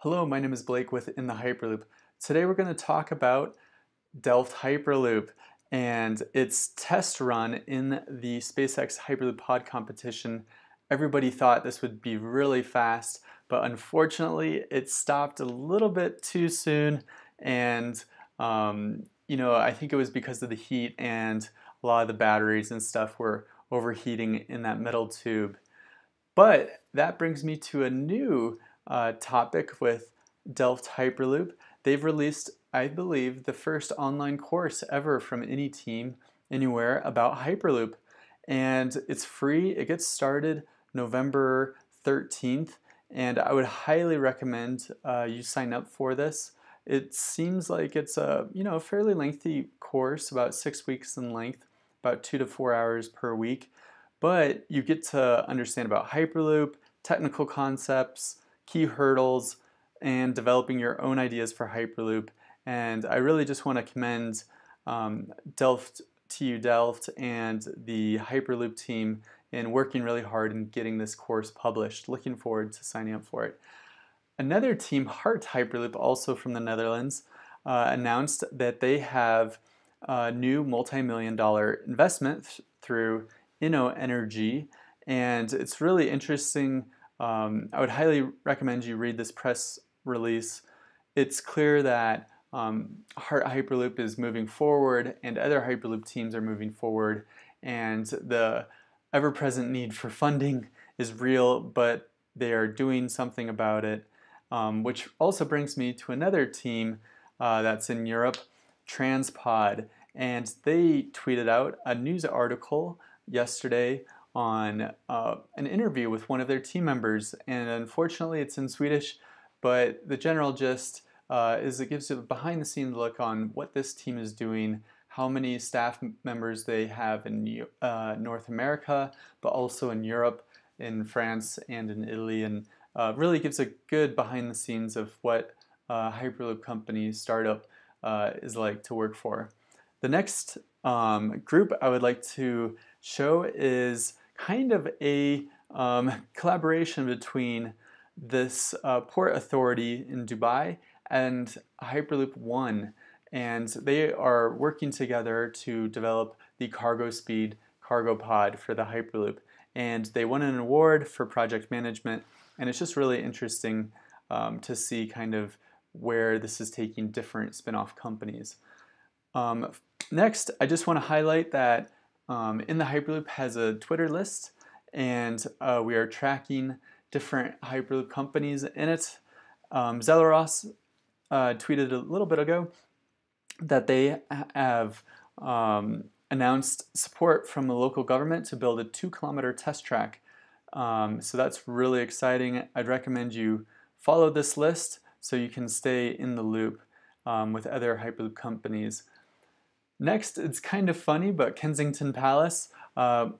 Hello, my name is Blake with In the Hyperloop. Today we're going to talk about Delft Hyperloop and its test run in the SpaceX Hyperloop Pod competition. Everybody thought this would be really fast, but unfortunately it stopped a little bit too soon and um, you know, I think it was because of the heat and a lot of the batteries and stuff were overheating in that metal tube. But that brings me to a new uh, topic with Delft Hyperloop. They've released, I believe, the first online course ever from any team anywhere about Hyperloop. And it's free. It gets started November 13th. And I would highly recommend uh, you sign up for this. It seems like it's a you know fairly lengthy course, about six weeks in length, about two to four hours per week. But you get to understand about Hyperloop, technical concepts, key hurdles, and developing your own ideas for Hyperloop. And I really just want to commend um, Delft, TU Delft, and the Hyperloop team in working really hard in getting this course published. Looking forward to signing up for it. Another team, Hardt Hyperloop, also from the Netherlands, uh, announced that they have a new multi-million dollar investment th through InnoEnergy, and it's really interesting. Um, I would highly recommend you read this press release. It's clear that um, Hardt Hyperloop is moving forward, and other Hyperloop teams are moving forward, and the ever-present need for funding is real, but they are doing something about it um, which also brings me to another team uh, that's in Europe, Transpod. And they tweeted out a news article yesterday on uh, an interview with one of their team members. And unfortunately, it's in Swedish, but the general gist uh, is it gives you a behind the scenes look on what this team is doing, how many staff members they have in uh, North America, but also in Europe, in France, and in Italy. And uh, really gives a good behind the scenes of what a Hyperloop company startup uh, is like to work for. The next um, group I would like to show is kind of a um, collaboration between this uh, port authority in Dubai and Hyperloop One and they are working together to develop the CargoSpeed cargo pod for the Hyperloop and they won an award for project management and it's just really interesting um, to see kind of where this is taking different spin-off companies. Um, next, I just want to highlight that um, in the Hyperloop has a Twitter list, and uh, we are tracking different Hyperloop companies in it. Um, Zeleros uh, tweeted a little bit ago that they have um, announced support from the local government to build a two kilometer test track um, so that's really exciting. I'd recommend you follow this list so you can stay in the loop um, with other Hyperloop companies. Next, it's kind of funny, but Kensington Palace uh,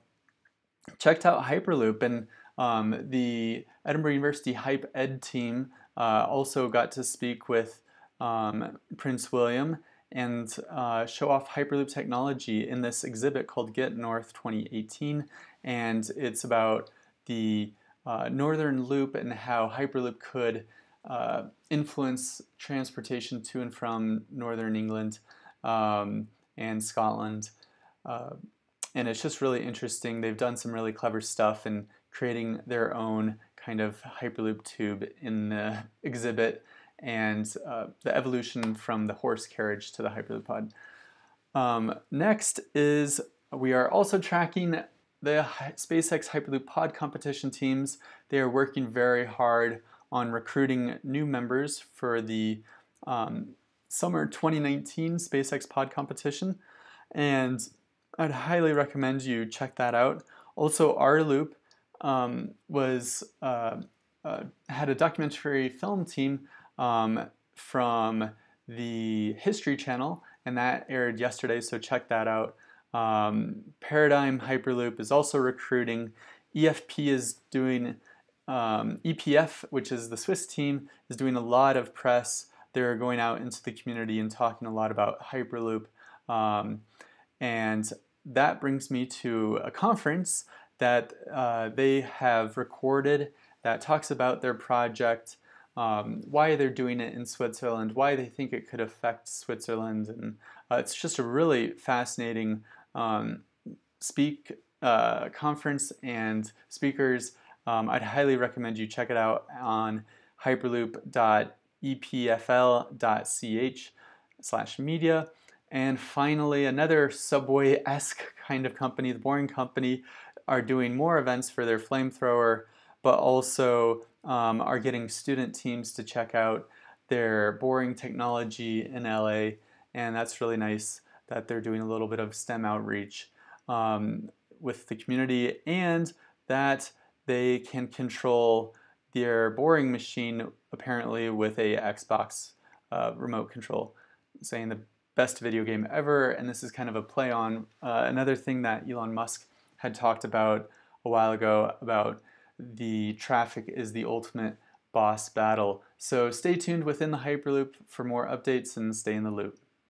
checked out Hyperloop and um, the Edinburgh University Hype Ed team uh, also got to speak with um, Prince William and uh, show off Hyperloop technology in this exhibit called Get North 2018. And it's about the uh, Northern Loop and how Hyperloop could uh, influence transportation to and from Northern England um, and Scotland. Uh, and it's just really interesting. They've done some really clever stuff in creating their own kind of Hyperloop tube in the exhibit and uh, the evolution from the horse carriage to the Hyperloop pod. Um, next is we are also tracking the SpaceX Hyperloop pod competition teams, they are working very hard on recruiting new members for the um, summer 2019 SpaceX pod competition. And I'd highly recommend you check that out. Also, rLoop um, was uh, uh, had a documentary film team um, from the History Channel, and that aired yesterday. So check that out. Um, Paradigm Hyperloop is also recruiting. EFP is doing, um, EPF, which is the Swiss team, is doing a lot of press. They're going out into the community and talking a lot about Hyperloop. Um, and that brings me to a conference that uh, they have recorded that talks about their project. um, why they're doing it in Switzerland, why they think it could affect Switzerland, and uh, it's just a really fascinating um, speak uh, conference and speakers. Um, I'd highly recommend you check it out on hyperloop.epfl.ch slash media. And finally, another Subway-esque kind of company, the Boring Company, are doing more events for their flamethrower, but also um, are getting student teams to check out their boring technology in LA. And that's really nice that they're doing a little bit of STEM outreach um, with the community and that they can control their boring machine apparently with a Xbox uh, remote control, saying the best video game ever. And this is kind of a play on uh, another thing that Elon Musk had talked about a while ago about the traffic is the ultimate boss battle. So stay tuned within the Hyperloop for more updates and stay in the loop.